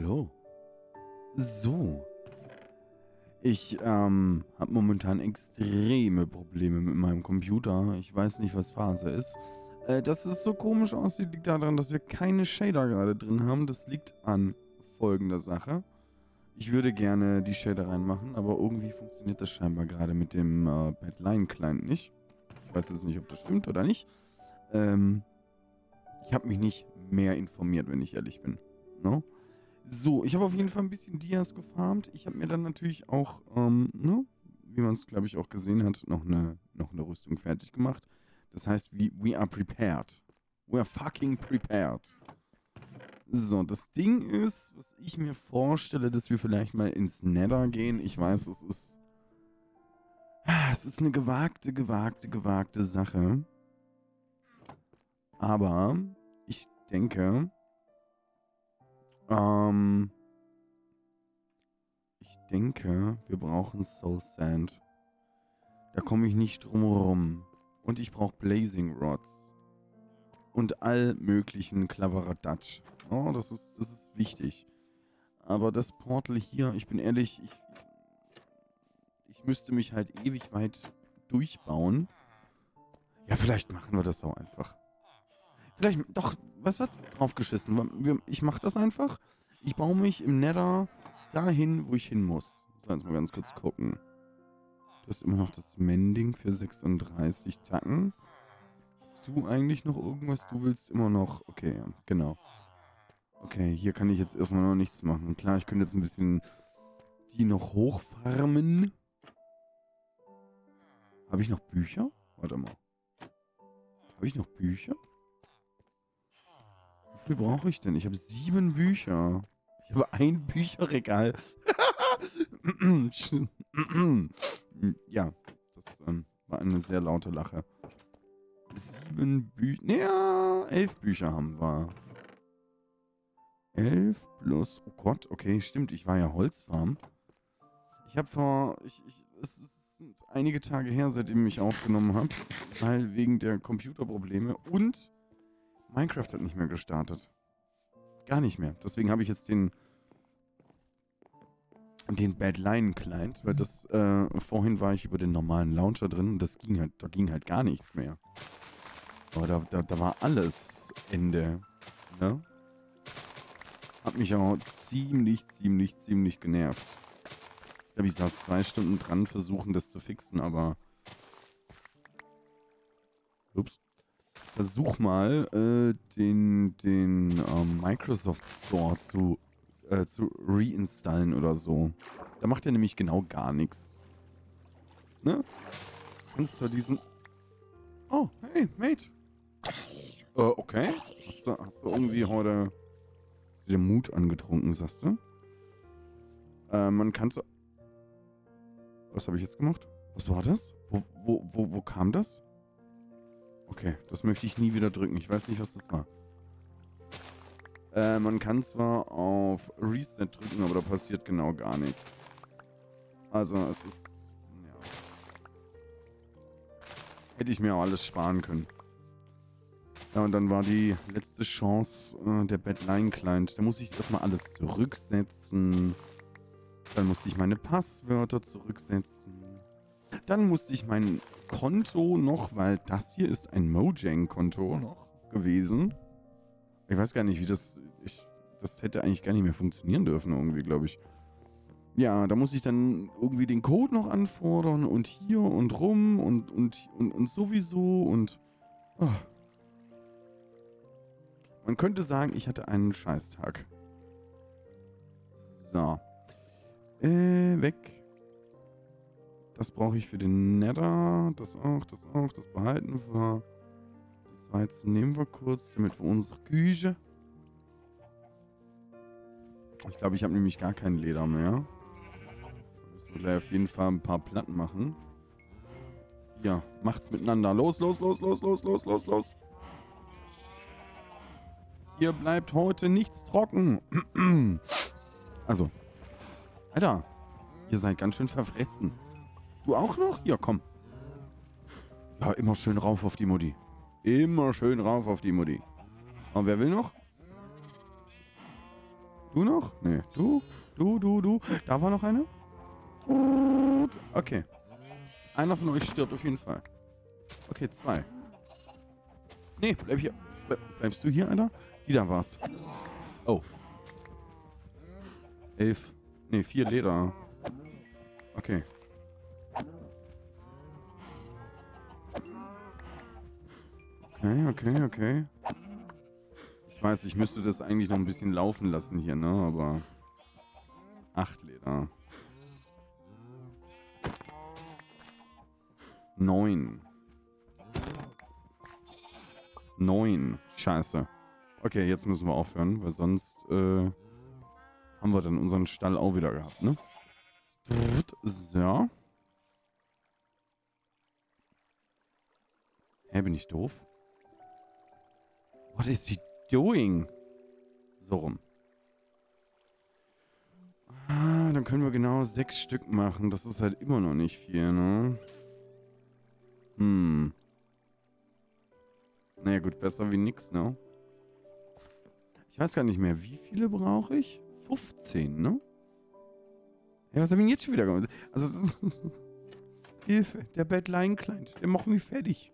Hallo. So. Ich ähm, habe momentan extreme Probleme mit meinem Computer. Ich weiß nicht, was Phase ist. Äh, dass es so komisch aussieht, liegt daran, dass wir keine Shader gerade drin haben. Das liegt an folgender Sache. Ich würde gerne die Shader reinmachen, aber irgendwie funktioniert das scheinbar gerade mit dem äh, Badline-Client nicht. Ich weiß jetzt nicht, ob das stimmt oder nicht. Ähm, ich habe mich nicht mehr informiert, wenn ich ehrlich bin. No? So, ich habe auf jeden Fall ein bisschen Dias gefarmt. Ich habe mir dann natürlich auch, ähm, ne, wie man es, glaube ich, auch gesehen hat, noch eine, noch eine Rüstung fertig gemacht. Das heißt, we, we are prepared. We are fucking prepared. So, das Ding ist, was ich mir vorstelle, dass wir vielleicht mal ins Nether gehen. Ich weiß, es ist. Es ist eine gewagte, gewagte, gewagte Sache. Aber ich denke, ähm, ich denke, wir brauchen Soul Sand. Da komme ich nicht drum rum. Und ich brauche Blazing Rods. Und all möglichen cleverer Dutch. Oh, das ist, das ist wichtig. Aber das Portal hier, ich bin ehrlich, ich, ich müsste mich halt ewig weit durchbauen. Ja, vielleicht machen wir das auch einfach. Vielleicht, doch, was hat draufgeschissen? Ich mach das einfach. Ich baue mich im Nether dahin, wo ich hin muss. So, jetzt mal ganz kurz gucken. Du hast immer noch das Mending für 36 Tacken. Hast du eigentlich noch irgendwas? Du willst immer noch... Okay, genau. Okay, hier kann ich jetzt erstmal noch nichts machen. Klar, ich könnte jetzt ein bisschen die noch hochfarmen. Habe ich noch Bücher? Warte mal. Habe ich noch Bücher? Viel brauche ich denn? Ich habe sieben Bücher. Ich habe ein Bücherregal. ja, das ähm, war eine sehr laute Lache. Sieben Bücher. Naja, elf Bücher haben wir. Elf plus. Oh Gott, okay, stimmt. Ich war ja Holzfarm. Ich habe vor. Ich, ich, es sind einige Tage her, seitdem ich aufgenommen habe. Weil wegen der Computerprobleme und Minecraft hat nicht mehr gestartet. Gar nicht mehr. Deswegen habe ich jetzt den den Badline Client, weil das äh, vorhin war ich über den normalen Launcher drin und das ging halt, da ging halt gar nichts mehr. Aber da, da, da war alles Ende. Ne? Hat mich auch ziemlich, ziemlich, ziemlich genervt. Ich glaube, ich saß zwei Stunden dran, versuchen das zu fixen, aber. Ups versuch mal, äh, den, den ähm, Microsoft Store zu, äh, zu reinstallen oder so. Da macht er nämlich genau gar nichts. Ne? Kannst zwar diesen... Oh, hey, Mate. Äh, okay. Hast du, hast du irgendwie heute... Du dir Mut angetrunken, sagst du? Äh, man kann so... Was habe ich jetzt gemacht? Was war das? Wo, wo, wo, wo kam das? Okay, das möchte ich nie wieder drücken. Ich weiß nicht, was das war. Äh, man kann zwar auf Reset drücken, aber da passiert genau gar nichts. Also, es ist... Ja. Hätte ich mir auch alles sparen können. Ja, und dann war die letzte Chance äh, der Badline Client. Da muss ich erstmal alles zurücksetzen. Dann musste ich meine Passwörter zurücksetzen. Dann musste ich mein Konto noch, weil das hier ist ein Mojang-Konto noch gewesen. Ich weiß gar nicht, wie das. Ich, das hätte eigentlich gar nicht mehr funktionieren dürfen, irgendwie, glaube ich. Ja, da muss ich dann irgendwie den Code noch anfordern und hier und rum und, und, und, und sowieso und. Oh. Man könnte sagen, ich hatte einen Scheißtag. So. Äh, weg. Das brauche ich für den Nether. Das auch, das auch. Das behalten wir. Das Weizen nehmen wir kurz, damit wir unsere Küche. Ich glaube, ich habe nämlich gar kein Leder mehr. Müssen wir gleich auf jeden Fall ein paar Platten machen. Ja, macht's miteinander. Los, los, los, los, los, los, los, los. Hier bleibt heute nichts trocken. also. Alter, ihr seid ganz schön verfressen. Du auch noch? Ja, komm. Ja, immer schön rauf auf die Mutti. Immer schön rauf auf die Mutti. Und wer will noch? Du noch? Nee. Du? Du, du, du. Da war noch eine? Okay. Einer von euch stirbt auf jeden Fall. Okay, zwei. Nee, bleib hier. Bleibst du hier, Alter? Die da war's. Oh. Elf. Nee, vier Leder. Okay. Okay, okay, okay. Ich weiß, ich müsste das eigentlich noch ein bisschen laufen lassen hier, ne? Aber... Acht Leder. Neun. Neun. Scheiße. Okay, jetzt müssen wir aufhören, weil sonst äh, haben wir dann unseren Stall auch wieder gehabt, ne? So. Hä, bin ich doof? What is he doing? So rum. Ah, dann können wir genau sechs Stück machen. Das ist halt immer noch nicht viel, ne? Hm. Naja gut, besser wie nix, ne? Ich weiß gar nicht mehr, wie viele brauche ich? 15, ne? Ja, was habe ich denn jetzt schon wieder gemacht? Also, Hilfe, der Bettlein kleint, der macht mich fertig.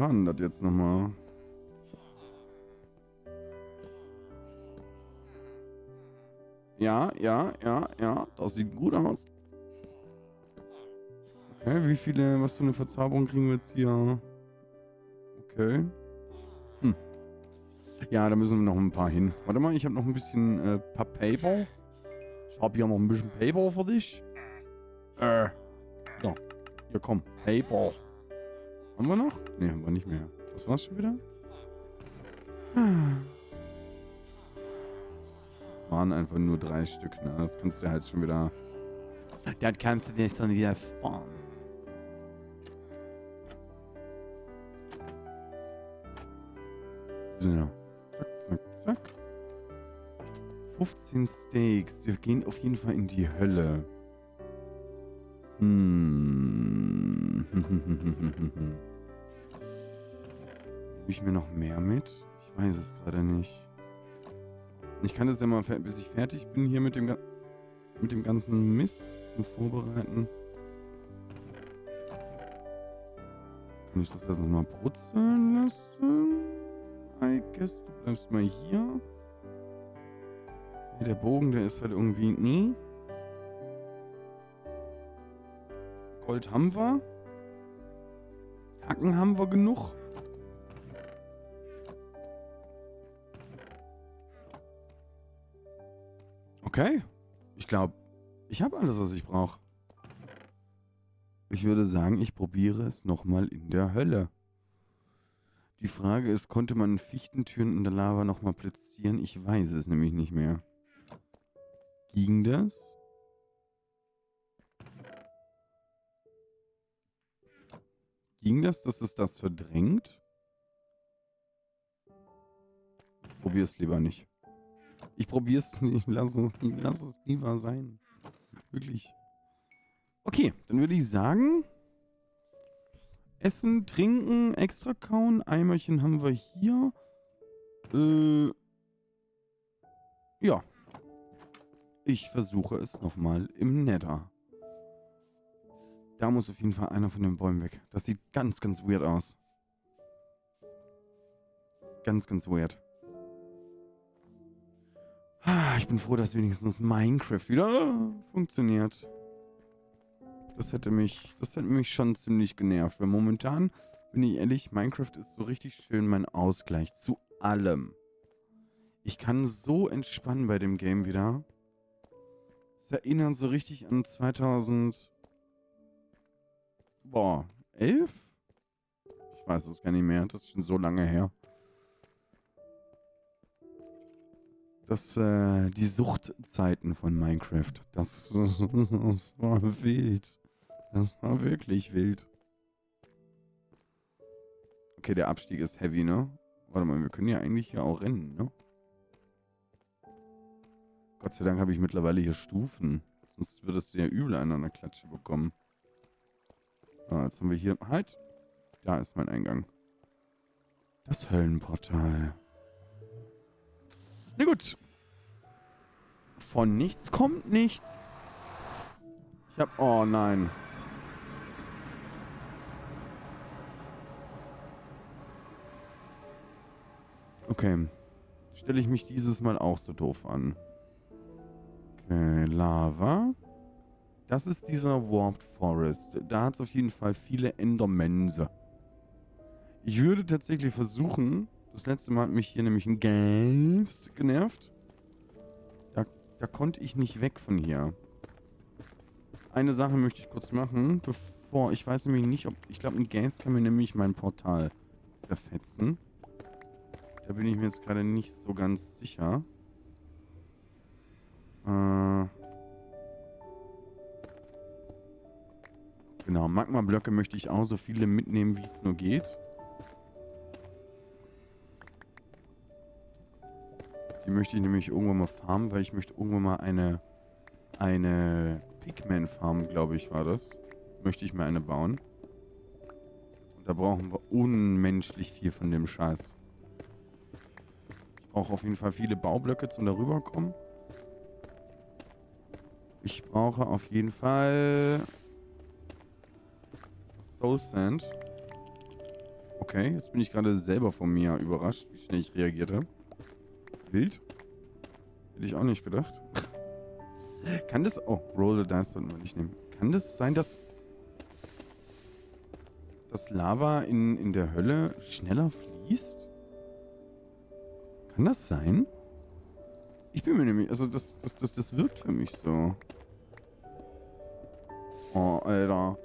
War das jetzt nochmal? Ja, ja, ja, ja, das sieht gut aus. Okay, wie viele, was für eine Verzauberung kriegen wir jetzt hier? Okay. Hm. Ja, da müssen wir noch ein paar hin. Warte mal, ich habe noch ein bisschen äh, Paper. Ich habe hier noch ein bisschen Paper für dich. Äh. Ja. Hier, komm. Paper. Haben wir noch? Ne, haben wir nicht mehr. Das war's schon wieder? Das waren einfach nur drei Stück, ne? Das kannst du halt schon wieder... Das kannst du dir dann wieder spawnen. So. Zack, zack, zack. 15 Steaks. Wir gehen auf jeden Fall in die Hölle. Hm. Nehme ich mir noch mehr mit? Ich weiß es gerade nicht. Ich kann das ja mal, bis ich fertig bin hier mit dem, mit dem ganzen Mist zum Vorbereiten. Kann ich das jetzt nochmal brutzeln lassen? I guess du bleibst mal hier. Der Bogen, der ist halt irgendwie nie. Gold haben wir. Hacken haben wir genug. Okay. Ich glaube, ich habe alles, was ich brauche. Ich würde sagen, ich probiere es nochmal in der Hölle. Die Frage ist, konnte man Fichtentüren in der Lava nochmal platzieren? Ich weiß es nämlich nicht mehr. Ging das? Ging das, dass es das verdrängt? Ich probiere es lieber nicht. Ich probiere es nicht. Lass es, lass es lieber sein. Wirklich. Okay, dann würde ich sagen, Essen, Trinken, extra kauen. Eimerchen haben wir hier. Äh, ja. Ich versuche es nochmal im Nether. Da muss auf jeden Fall einer von den Bäumen weg. Das sieht ganz, ganz weird aus. Ganz, ganz weird. Ich bin froh, dass wenigstens Minecraft wieder funktioniert. Das hätte mich, das hätte mich schon ziemlich genervt, weil momentan, bin ich ehrlich, Minecraft ist so richtig schön mein Ausgleich zu allem. Ich kann so entspannen bei dem Game wieder. Es erinnert so richtig an 2000, boah, 11? Ich weiß es gar nicht mehr, das ist schon so lange her. Das, äh, die Suchtzeiten von Minecraft, das, das war wild. Das war wirklich wild. Okay, der Abstieg ist heavy, ne? Warte mal, wir können ja eigentlich hier auch rennen, ne? Gott sei Dank habe ich mittlerweile hier Stufen. Sonst würdest du ja übel an einer Klatsche bekommen. Ah, jetzt haben wir hier... Halt! Da ist mein Eingang. Das Höllenportal. Na gut. Von nichts kommt nichts. Ich hab... Oh nein. Okay. Stelle ich mich dieses Mal auch so doof an. Okay, Lava. Das ist dieser Warped Forest. Da hat es auf jeden Fall viele Endermense. Ich würde tatsächlich versuchen, das letzte Mal hat mich hier nämlich ein Geist genervt. Da, da konnte ich nicht weg von hier. Eine Sache möchte ich kurz machen, bevor, ich weiß nämlich nicht, ob, ich glaube ein Geist kann mir nämlich mein Portal zerfetzen. Da bin ich mir jetzt gerade nicht so ganz sicher. Äh... Genau, Magma-Blöcke möchte ich auch so viele mitnehmen, wie es nur geht. Die möchte ich nämlich irgendwann mal farmen, weil ich möchte irgendwann mal eine eine Pigman-Farm, glaube ich, war das. Möchte ich mir eine bauen. Und da brauchen wir unmenschlich viel von dem Scheiß. Ich brauche auf jeden Fall viele Baublöcke zum darüber kommen. Ich brauche auf jeden Fall Soul Sand. Okay, jetzt bin ich gerade selber von mir überrascht, wie schnell ich reagierte. Wild. Hätte ich auch nicht gedacht. Kann das... Oh, Roll the Dice sollten wir nicht nehmen. Kann das sein, dass... dass Lava in, in der Hölle schneller fließt? Kann das sein? Ich bin mir nämlich... Also das, das, das, das wirkt für mich so. Oh, Alter.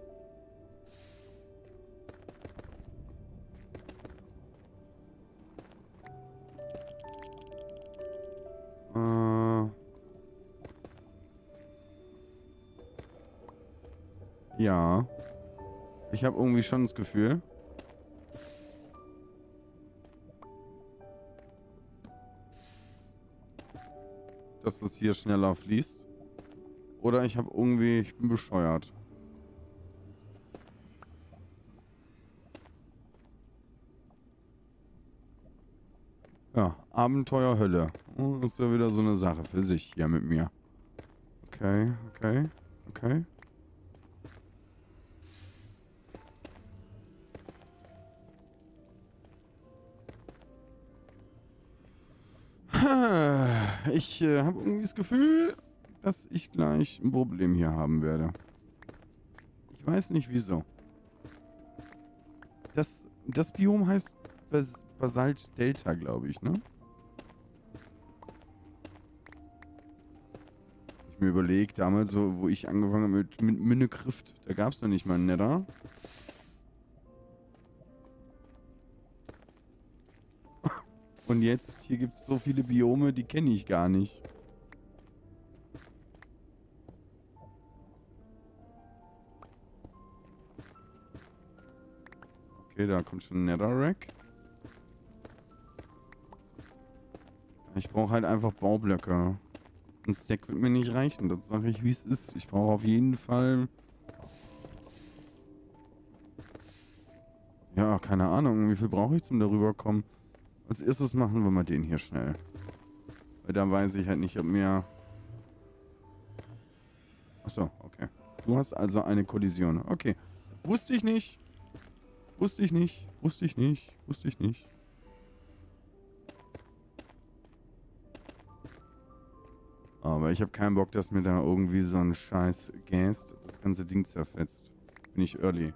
Ja. Ich habe irgendwie schon das Gefühl. Dass das hier schneller fließt. Oder ich habe irgendwie, ich bin bescheuert. Ja, Abenteuer Hölle. Oh, das ist ja wieder so eine Sache für sich hier mit mir. Okay, okay, okay. Ich äh, habe irgendwie das Gefühl, dass ich gleich ein Problem hier haben werde. Ich weiß nicht wieso. Das, das Biom heißt Bas Basalt Delta, glaube ich, ne? Ich mir überlege, damals, wo ich angefangen habe mit, mit Minnekrift, da gab es noch nicht mal ein Nether. Und jetzt, hier gibt es so viele Biome, die kenne ich gar nicht. Okay, da kommt schon ein Netherrack. Ich brauche halt einfach Baublöcke. Ein Stack wird mir nicht reichen. Das sage ich, wie es ist. Ich brauche auf jeden Fall... Ja, keine Ahnung. Wie viel brauche ich zum darüber kommen? Als erstes machen wir mal den hier schnell. Weil da weiß ich halt nicht, ob mir... Achso, okay. Du hast also eine Kollision. Okay. Wusste ich nicht. Wusste ich nicht. Wusste ich nicht. Wusste ich nicht. Aber ich habe keinen Bock, dass mir da irgendwie so ein scheiß Gas das ganze Ding zerfetzt. Bin ich early.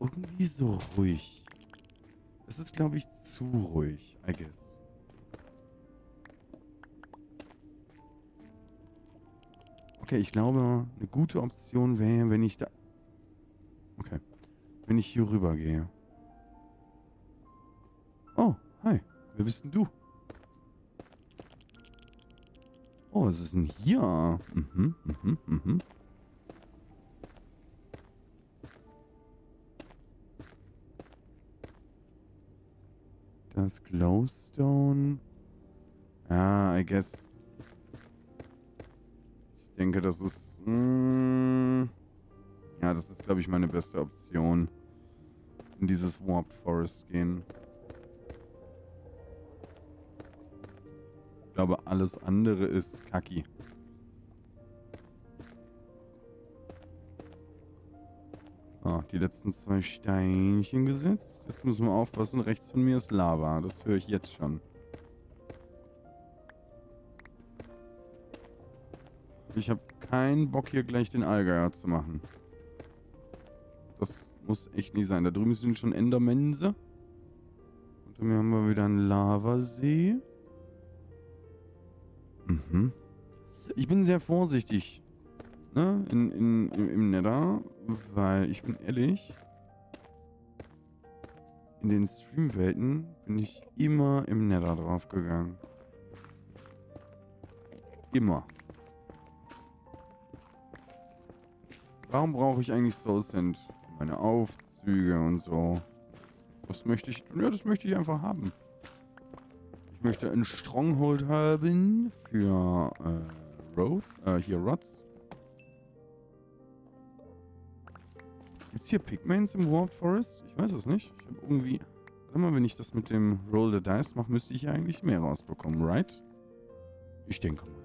Irgendwie so ruhig. Es ist, glaube ich, zu ruhig, I guess. Okay, ich glaube, eine gute Option wäre, wenn ich da... Okay. Wenn ich hier rüber gehe. Oh, hi. Wer bist denn du? Oh, was ist denn hier? Mhm, mhm, mhm. Das Glowstone. Ja, I guess denke, das ist... Mh, hm, Ja, das ist, glaube ich, meine beste Option. In dieses Warped Forest gehen. Ich glaube, alles andere ist kacki. Die letzten zwei Steinchen gesetzt. Jetzt müssen wir aufpassen, rechts von mir ist Lava. Das höre ich jetzt schon. Ich habe keinen Bock, hier gleich den Allgeier zu machen. Das muss echt nicht sein. Da drüben sind schon Endermense. Und dann haben wir wieder einen Lavasee. Mhm. Ich bin sehr vorsichtig. Ne? In, in, im, Im Nether. Weil ich bin ehrlich. In den Streamwelten bin ich immer im Nether draufgegangen. Immer. Warum brauche ich eigentlich Soul Sand? Meine Aufzüge und so. Das möchte ich. Ja, das möchte ich einfach haben. Ich möchte ein Stronghold haben für äh, Road, äh, hier Rods. Gibt es hier Pigments im Warped Forest? Ich weiß es nicht. Ich habe irgendwie... Warte mal, wenn ich das mit dem Roll the Dice mache, müsste ich ja eigentlich mehr rausbekommen, right? Ich denke mal.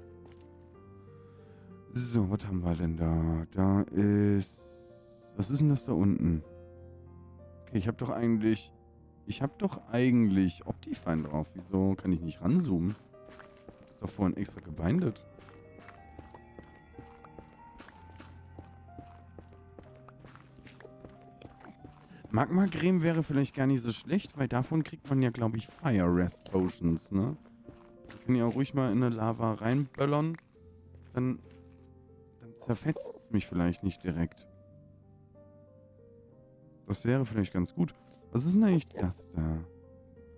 So, was haben wir denn da? Da ist... Was ist denn das da unten? Okay, ich habe doch eigentlich... Ich habe doch eigentlich Optifine drauf. Wieso kann ich nicht ranzoomen? Das ist doch vorhin extra gebindet. Magma-Creme wäre vielleicht gar nicht so schlecht, weil davon kriegt man ja, glaube ich, Fire Rest Potions, ne? Ich kann ja auch ruhig mal in eine Lava reinböllern. Dann, dann zerfetzt es mich vielleicht nicht direkt. Das wäre vielleicht ganz gut. Was ist denn eigentlich das da?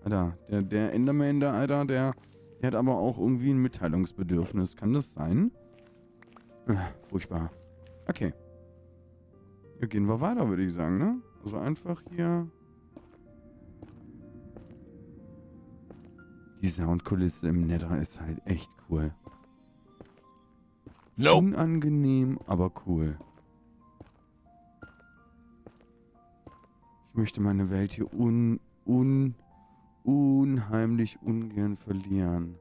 Alter, der, der Enderman da, Alter, der, der hat aber auch irgendwie ein Mitteilungsbedürfnis. Kann das sein? Äh, furchtbar. Okay. Ja, gehen wir weiter, würde ich sagen, ne? Also einfach hier... Die Soundkulisse im Nether ist halt echt cool. Nope. Unangenehm, aber cool. Ich möchte meine Welt hier un, un, unheimlich ungern verlieren.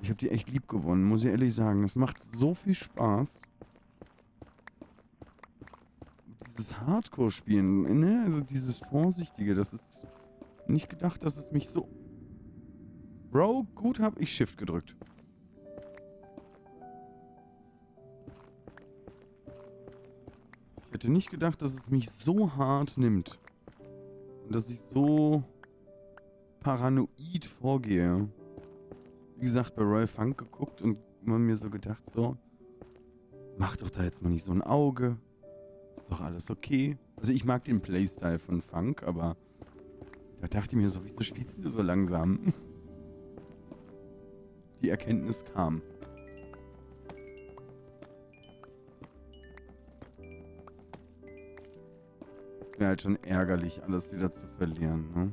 Ich habe die echt lieb gewonnen, muss ich ehrlich sagen. Es macht so viel Spaß. Dieses Hardcore-Spielen, ne? Also dieses Vorsichtige, das ist nicht gedacht, dass es mich so... Bro, gut habe ich Shift gedrückt. Ich hätte nicht gedacht, dass es mich so hart nimmt. Und dass ich so paranoid vorgehe. Wie gesagt, bei Royal Funk geguckt und immer mir so gedacht, so, mach doch da jetzt mal nicht so ein Auge. Ist doch alles okay. Also ich mag den Playstyle von Funk, aber da dachte ich mir so, wieso spielst du so langsam? Die Erkenntnis kam. wäre halt schon ärgerlich, alles wieder zu verlieren, ne?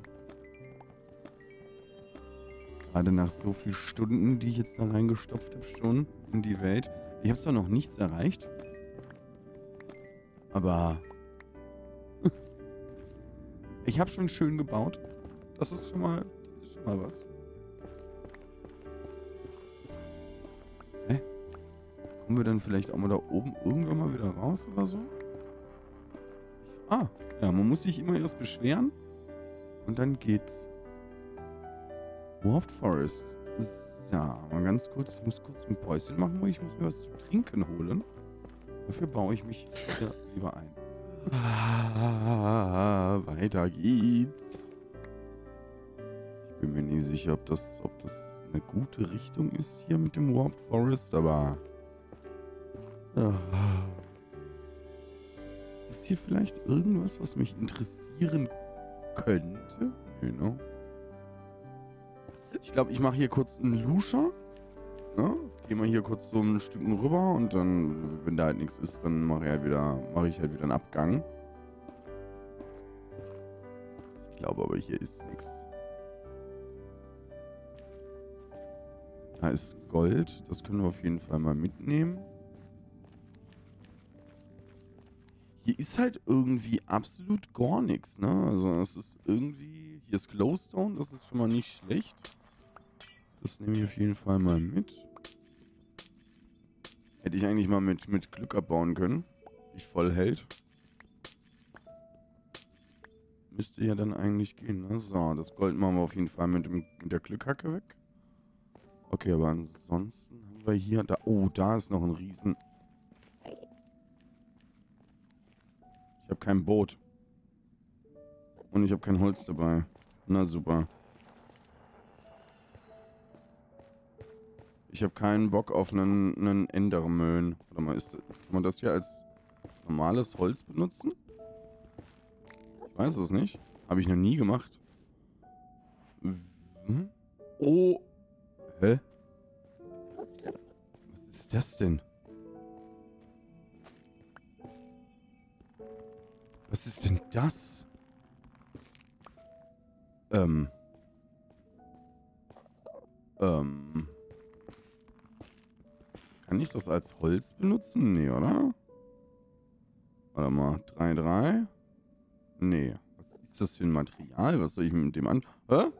Gerade nach so vielen Stunden, die ich jetzt da reingestopft habe schon in die Welt. Ich habe zwar noch nichts erreicht. Aber... ich habe schon schön gebaut. Das ist schon mal... Das ist schon mal was. Hä? Kommen wir dann vielleicht auch mal da oben irgendwann mal wieder raus oder so? Ah, ja, man muss sich immer erst beschweren. Und dann geht's. Warped Forest. Ja, mal ganz kurz. Ich muss kurz ein Päuschen machen, wo ich muss mir was zu trinken holen. Dafür baue ich mich wieder lieber ein. Ah, weiter geht's. Ich bin mir nie sicher, ob das, ob das eine gute Richtung ist hier mit dem Warped Forest, aber... Ah. Ist hier vielleicht irgendwas, was mich interessieren könnte? You know? Ich glaube, ich mache hier kurz einen Luscher. Ne? Gehe mal hier kurz so ein Stück rüber und dann, wenn da halt nichts ist, dann mache ich halt wieder, mache ich halt wieder einen Abgang. Ich glaube aber hier ist nichts. Da ist Gold, das können wir auf jeden Fall mal mitnehmen. Hier ist halt irgendwie absolut gar nichts, ne? Also es ist irgendwie... Hier ist Glowstone, das ist schon mal nicht schlecht. Das nehme ich auf jeden Fall mal mit. Hätte ich eigentlich mal mit, mit Glück abbauen können. Ich voll hält. Müsste ja dann eigentlich gehen, ne? So, das Gold machen wir auf jeden Fall mit, dem, mit der Glückhacke weg. Okay, aber ansonsten haben wir hier... Da, oh, da ist noch ein Riesen... Ich habe kein Boot. Und ich habe kein Holz dabei. Na super. Ich habe keinen Bock auf einen, einen Endermöhn. Warte mal, ist, kann man das hier als normales Holz benutzen? Ich weiß es nicht. Habe ich noch nie gemacht. Hm? Oh. Hä? Was ist das denn? Was ist denn das? Ähm. Ähm. Kann ich das als Holz benutzen? Nee, oder? Warte mal. 3-3? Nee. Was ist das für ein Material? Was soll ich mit dem an... Hä?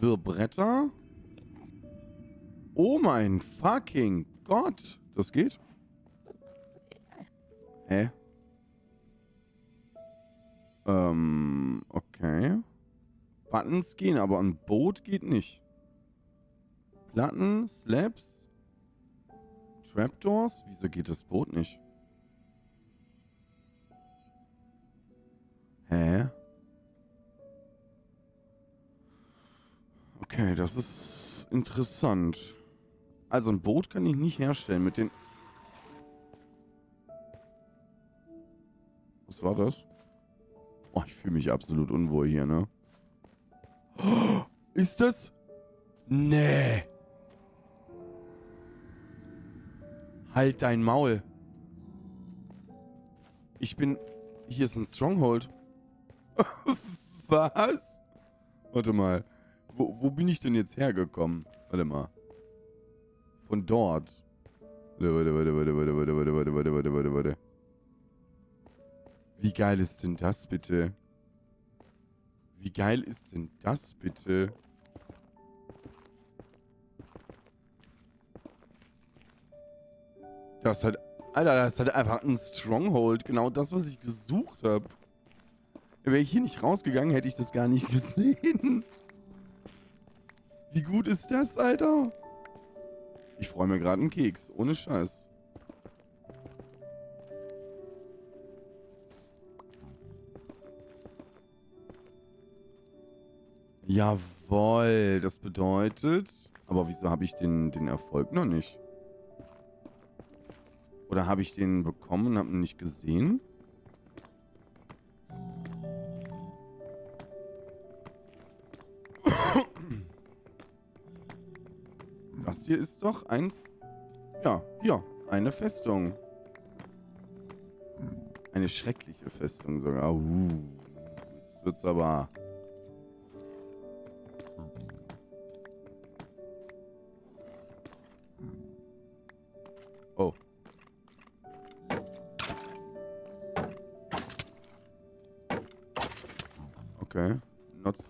Wirbretter? Oh mein fucking Gott. Das geht? Hä? Ähm, okay. Buttons gehen, aber ein Boot geht nicht. Platten, Slabs, Trapdoors? Wieso geht das Boot nicht? Hä? Okay, das ist interessant. Also ein Boot kann ich nicht herstellen mit den... Was war das? Oh, ich fühle mich absolut unwohl hier, ne? ist das... Nee. Halt dein Maul. Ich bin... Hier ist ein Stronghold. Was? Warte mal. Wo, wo bin ich denn jetzt hergekommen? Warte mal. Von dort. Warte, warte, warte, warte, warte, warte, warte, warte, warte, warte, warte. Wie geil ist denn das bitte? Wie geil ist denn das bitte? Das hat... Alter, das hat einfach ein Stronghold. Genau das, was ich gesucht habe. Wäre ich hier nicht rausgegangen, hätte ich das gar nicht gesehen. Wie gut ist das, Alter? Ich freue mir gerade einen Keks. Ohne Scheiß. Jawoll, das bedeutet... Aber wieso habe ich den, den Erfolg noch nicht? Oder habe ich den bekommen und habe ihn nicht gesehen? Das hier ist doch eins... Ja, hier, eine Festung. Eine schreckliche Festung sogar. Uh, jetzt wird's aber...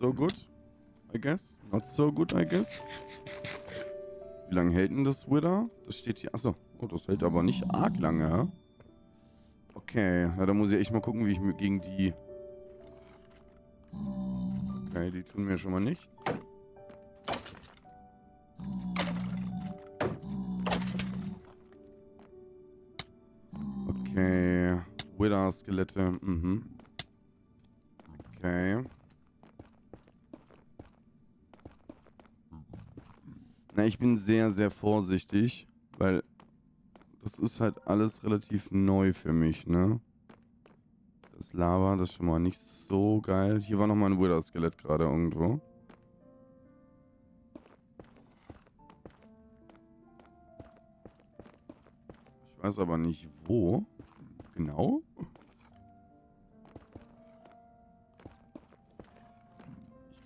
so good, I guess. Not so good, I guess. Wie lange hält denn das Wither? Das steht hier. Achso. Oh, das hält aber nicht arg lange? Okay. Ja, da muss ich echt mal gucken, wie ich mir gegen die... Okay, die tun mir schon mal nichts. Okay. Wither-Skelette. Mhm. Okay. Na, ich bin sehr, sehr vorsichtig, weil das ist halt alles relativ neu für mich, ne? Das Lava, das ist schon mal nicht so geil. Hier war nochmal ein Wither-Skelett gerade irgendwo. Ich weiß aber nicht wo. Genau.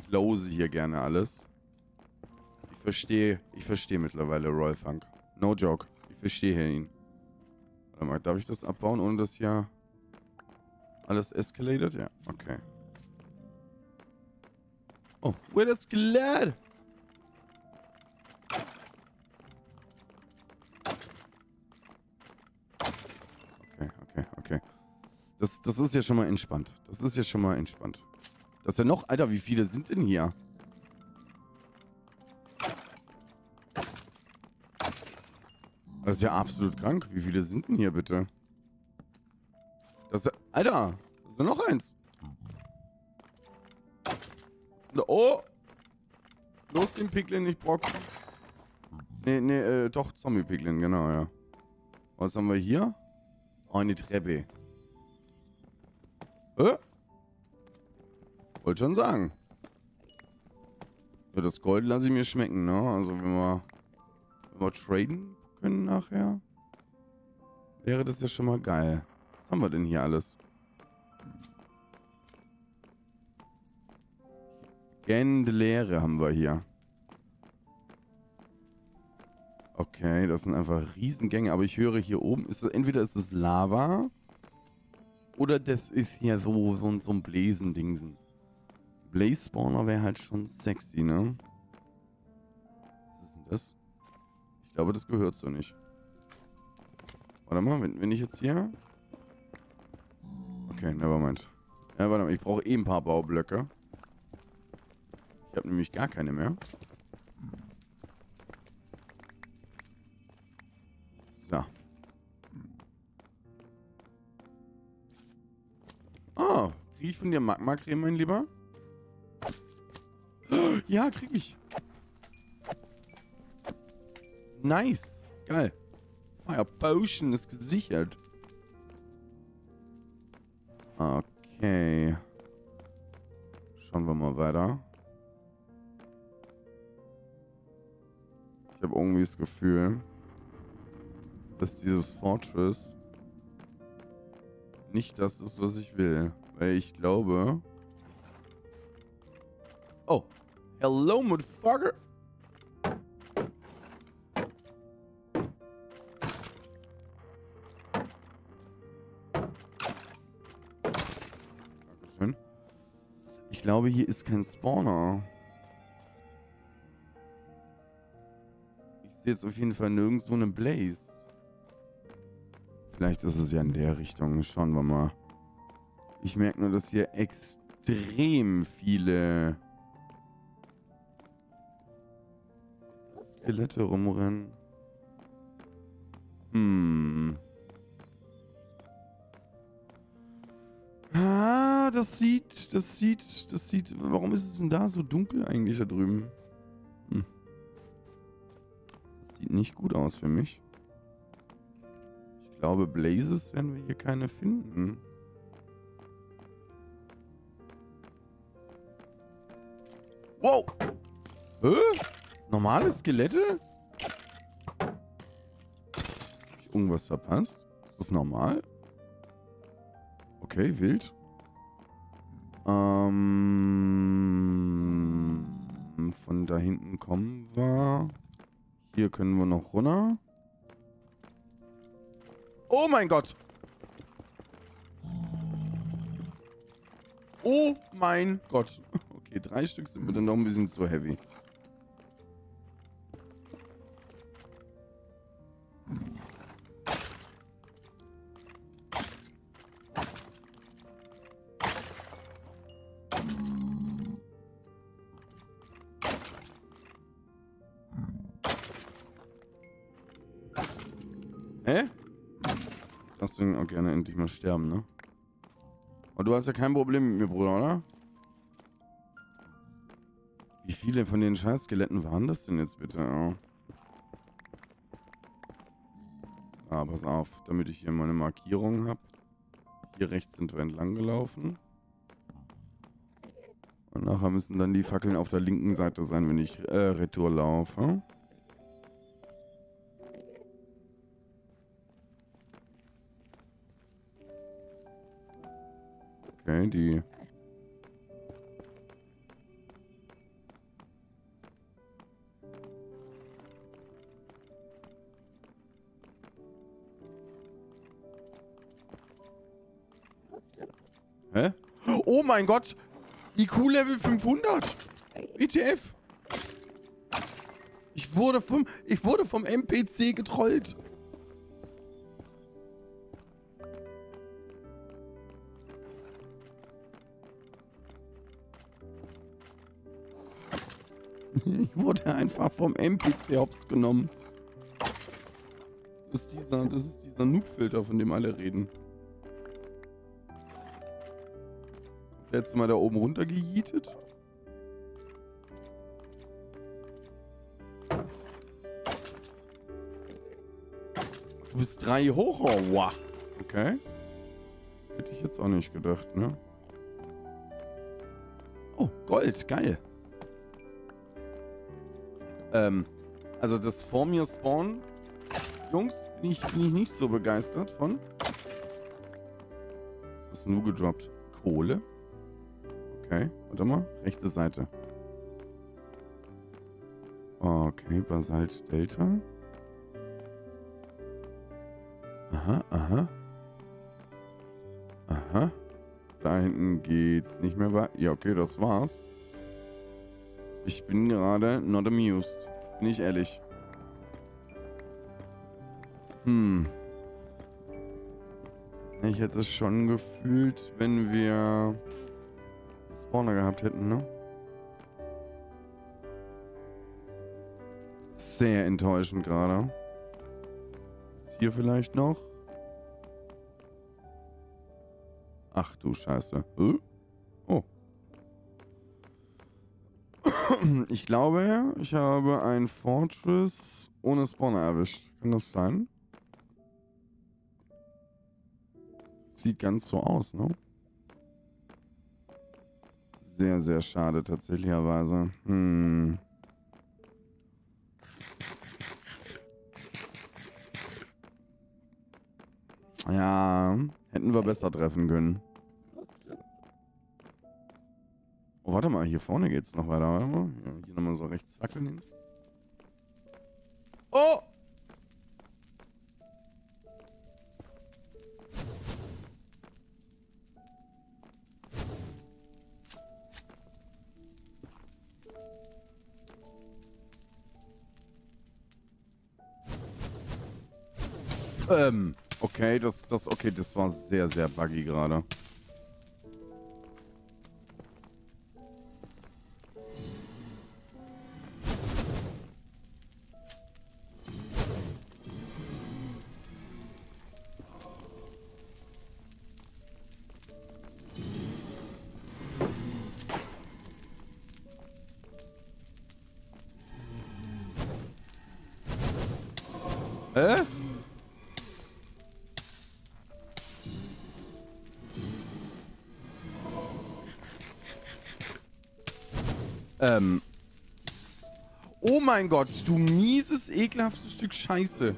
close hier gerne alles. Verstehe, ich verstehe mittlerweile Royal Funk. No joke. Ich verstehe ihn. Warte mal, darf ich das abbauen, ohne dass hier alles escalated? Ja, okay. Oh, wo ist das Skelett? Okay, okay, okay. Das, das ist ja schon mal entspannt. Das ist ja schon mal entspannt. Das ist ja noch... Alter, wie viele sind denn hier? Ist ja absolut krank. Wie viele sind denn hier bitte? Das ist, Alter, das ist noch eins. Oh! Los, den Piglin, nicht boxen. Nee, nee, äh, doch, Zombie-Piglin, genau, ja. Was haben wir hier? Oh, eine Treppe. Äh? Wollte schon sagen. Ja, das Gold lasse ich mir schmecken, ne? Also, wenn wir, wenn wir traden können nachher, wäre das ja schon mal geil. Was haben wir denn hier alles? Gändeleere haben wir hier. Okay, das sind einfach Riesengänge. Aber ich höre hier oben, ist das, entweder ist es Lava oder das ist hier so, so, so ein Bläsendingsen. Blaze Spawner wäre halt schon sexy, ne? Was ist denn das? Glaube, das gehört so nicht. Warte mal, wenn, wenn ich jetzt hier... Okay, nevermind. Ja, warte mal, ich brauche eh ein paar Baublöcke. Ich habe nämlich gar keine mehr. So. Oh, kriege ich von dir Magma-Creme, mein Lieber? Ja, krieg ich. Nice. Geil. Fire Potion ist gesichert. Okay. Schauen wir mal weiter. Ich habe irgendwie das Gefühl, dass dieses Fortress nicht das ist, was ich will. Weil ich glaube... Oh. Hello, motherfucker. Glaube, hier ist kein Spawner. Ich sehe jetzt auf jeden Fall nirgendwo eine Blaze. Vielleicht ist es ja in der Richtung. Schauen wir mal. Ich merke nur, dass hier extrem viele Skelette rumrennen. Hm. Ah, das sieht, das sieht, das sieht. Warum ist es denn da so dunkel eigentlich da drüben? Hm. Das sieht nicht gut aus für mich. Ich glaube, Blazes werden wir hier keine finden. Wow! Hä? Normale Skelette? Hab ich irgendwas verpasst? Ist das normal? Okay, wild. Ähm, von da hinten kommen wir. Hier können wir noch runter. Oh mein Gott. Oh mein Gott. Okay, drei Stück sind mir dann noch ein bisschen zu heavy. Gerne endlich mal sterben, ne? Aber du hast ja kein Problem mit mir, Bruder, oder? Wie viele von den Scheißskeletten waren das denn jetzt bitte? Oh. Ah, pass auf, damit ich hier meine Markierung habe. Hier rechts sind wir entlang gelaufen. Und nachher müssen dann die Fackeln auf der linken Seite sein, wenn ich äh, Retour laufe. Okay, die... Hä? Oh mein Gott! IQ Level 500! ETF! Ich wurde vom, ich wurde vom MPC getrollt. Einfach vom NPC hops genommen. Das ist dieser, das ist dieser Noob-Filter, von dem alle reden. Jetzt mal da oben runter gejietet? Du bist drei hoch, oh, wow. Okay. Hätte ich jetzt auch nicht gedacht, ne? Oh, Gold, geil. Ähm, also das vor mir Spawn, Jungs, bin ich, bin ich nicht so begeistert von. Das ist nur gedroppt. Kohle. Okay, warte mal. Rechte Seite. Okay, Basalt Delta. Aha, aha. Aha. Da hinten geht's nicht mehr weiter. Ja, okay, das war's. Ich bin gerade not amused. Bin ich ehrlich. Hm. Ich hätte es schon gefühlt, wenn wir Spawner gehabt hätten, ne? Sehr enttäuschend gerade. Hier vielleicht noch? Ach du Scheiße. Oh. Ich glaube, ich habe ein Fortress ohne Spawner erwischt. Kann das sein? Sieht ganz so aus, ne? Sehr, sehr schade tatsächlicherweise. Hm. Ja, hätten wir besser treffen können. Warte mal, hier vorne geht's noch weiter. Warte mal. hier nochmal so rechts wackeln hin. Oh! Ähm, okay, das, das, okay, das war sehr, sehr buggy gerade. Hä? Ähm. Oh mein Gott, du mieses, ekelhaftes Stück Scheiße.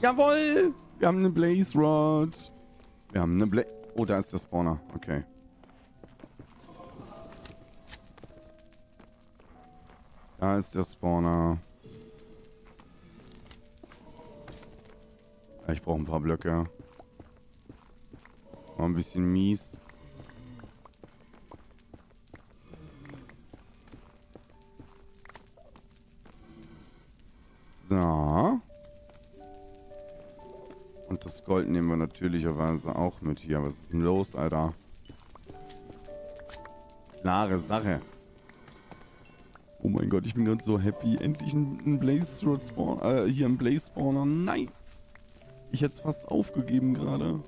Jawoll! Wir haben eine Blaze Rod. Wir haben eine Blaze... Oh, da ist der Spawner. Okay. Da ist der Spawner. ich brauche ein paar Blöcke. War ein bisschen mies. Gold nehmen wir natürlicherweise auch mit hier. Was ist denn los, Alter? Klare Sache. Oh mein Gott, ich bin gerade so happy. Endlich ein, ein Blaze Road Spawn, äh, hier ein Blaze Spawner. Nice. Ich hätte es fast aufgegeben gerade.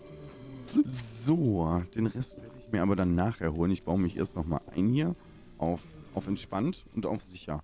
So, den Rest werde ich mir aber dann nachher holen. Ich baue mich erst nochmal ein hier auf, auf entspannt und auf sicher.